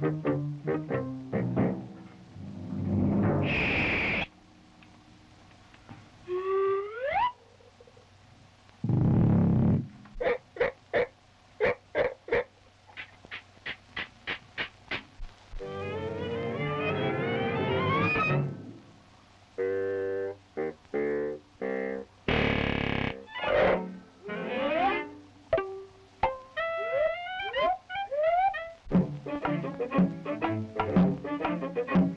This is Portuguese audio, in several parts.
Thank Thank you.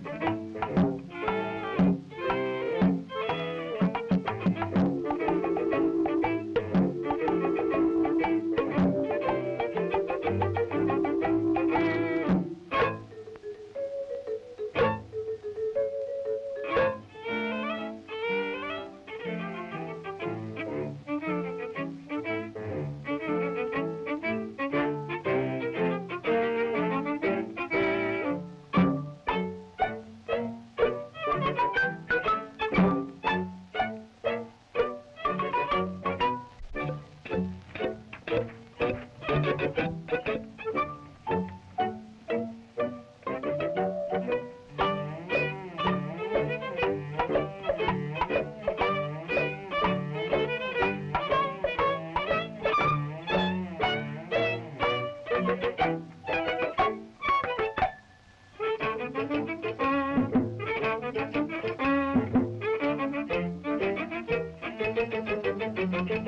Thank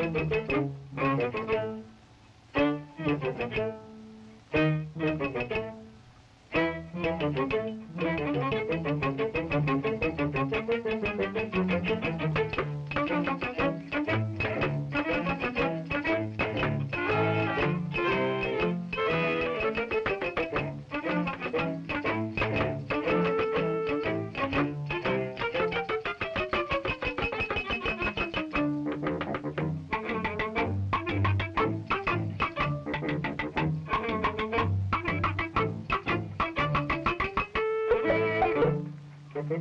you.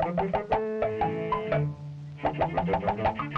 Thank you.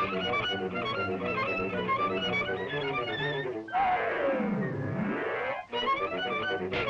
Thank you.